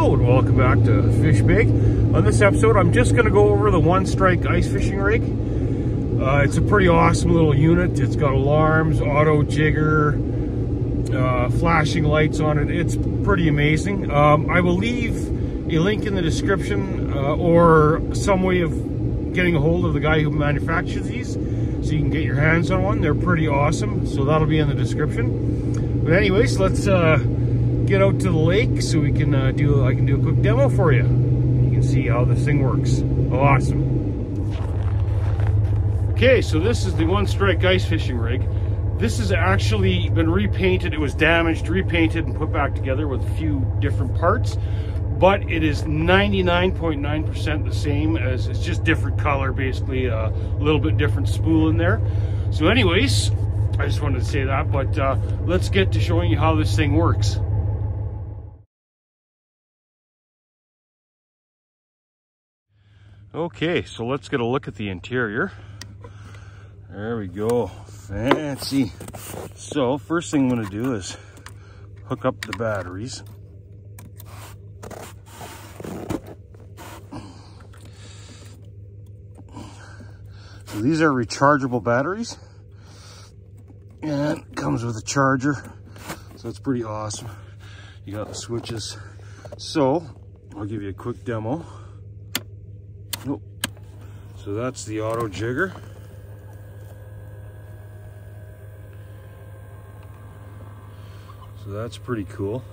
And welcome back to Fish Big. On this episode, I'm just going to go over the One Strike ice fishing rig. Uh, it's a pretty awesome little unit. It's got alarms, auto jigger, uh, flashing lights on it. It's pretty amazing. Um, I will leave a link in the description uh, or some way of getting a hold of the guy who manufactures these so you can get your hands on one. They're pretty awesome, so that'll be in the description. But anyways, let's uh, get out to the lake so we can uh, do, I can do a quick demo for you. You can see how this thing works. Awesome. Okay, so this is the One Strike ice fishing rig. This has actually been repainted. It was damaged, repainted, and put back together with a few different parts. But it is 99.9% .9 the same as it's just different color, basically a little bit different spool in there. So anyways, I just wanted to say that, but uh, let's get to showing you how this thing works. Okay, so let's get a look at the interior. There we go, fancy. So first thing I'm gonna do is hook up the batteries. So these are rechargeable batteries and comes with a charger. So it's pretty awesome. You got the switches. So I'll give you a quick demo. Nope. So that's the auto jigger. So that's pretty cool.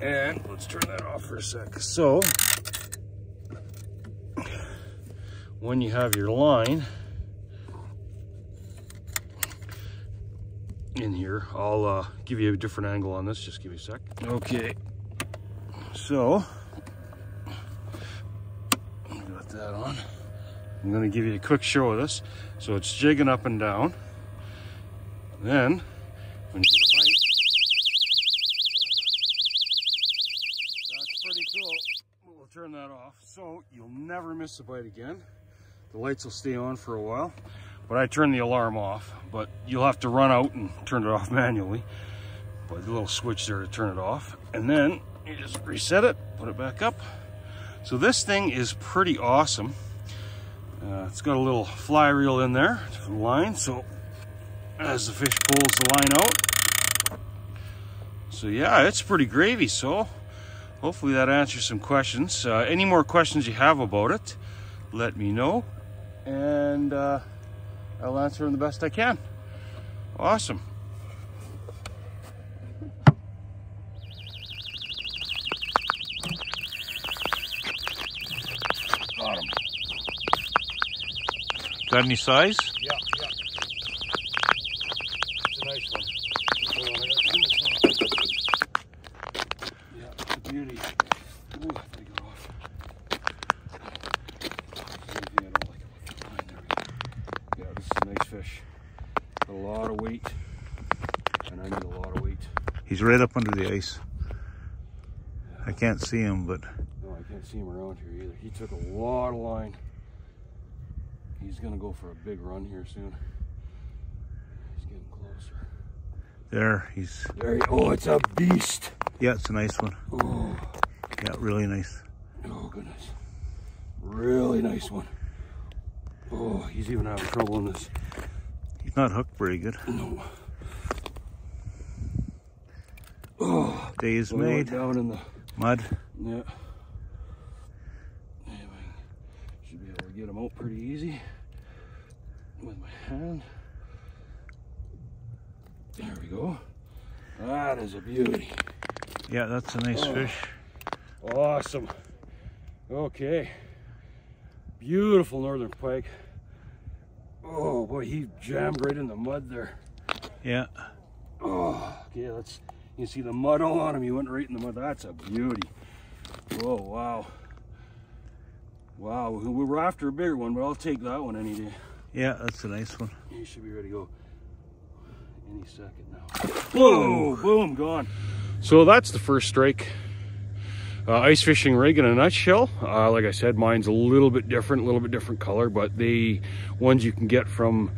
And let's turn that off for a sec. So when you have your line in here, I'll uh, give you a different angle on this. Just give me a sec. Okay. So that on. I'm going to give you a quick show of this. So it's jigging up and down. Then, when you get a bite, that's pretty cool. We'll turn that off. So you'll never miss a bite again. The lights will stay on for a while. But I turn the alarm off. But you'll have to run out and turn it off manually. But the little switch there to turn it off. And then you just reset it, put it back up. So this thing is pretty awesome. Uh, it's got a little fly reel in there the line. So as the fish pulls the line out. So yeah, it's pretty gravy. So hopefully that answers some questions. Uh, any more questions you have about it, let me know. And uh, I'll answer them the best I can. Awesome. Got any size? Yeah, yeah. It's a nice one. Hold on, I got too much. Yeah, it's a beauty. Ooh, I gotta get off. Anything I don't like about the line. There. Yeah, this is a nice fish. A lot of weight. And I need a lot of weight. He's right up under the ice. I can't see him, but... No, I can't see him around here either. He took a lot of line. He's gonna go for a big run here soon. He's getting closer. There, he's... There he, oh, it's a beast. Yeah, it's a nice one. Oh, Yeah, really nice. oh goodness. Really nice one. Oh, he's even having trouble in this. He's not hooked very good. No. Oh, Day is made. down in the, Mud. yeah. Should be able to get them out pretty easy with my hand. There we go. That is a beauty. Yeah, that's a nice Oh. fish. Awesome. Okay. Beautiful northern pike. Oh boy, he jammed right in the mud there. Yeah. Oh, okay, let's, you can see the mud all on him. He went right in the mud. That's a beauty. Oh, wow. Wow, we were after a bigger one, but I'll take that one any day. Yeah, that's a nice one. He should be ready to go any second now. Whoa, boom, gone. So that's the first strike. Uh, ice fishing rig in a nutshell. Uh, like I said, mine's a little bit different, a little bit different color, but the ones you can get from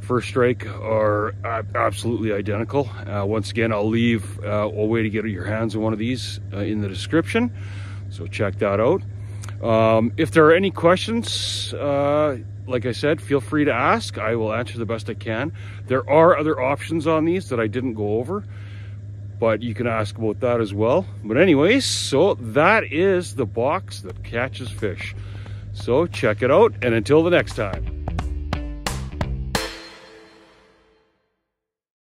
First Strike are absolutely identical. Uh, once again, I'll leave uh, a way to get your hands on one of these uh, in the description. So check that out. Um, if there are any questions, uh, like I said, feel free to ask. I will answer the best I can. There are other options on these that I didn't go over, but you can ask about that as well. But anyways, so that is the box that catches fish. So check it out, and until the next time.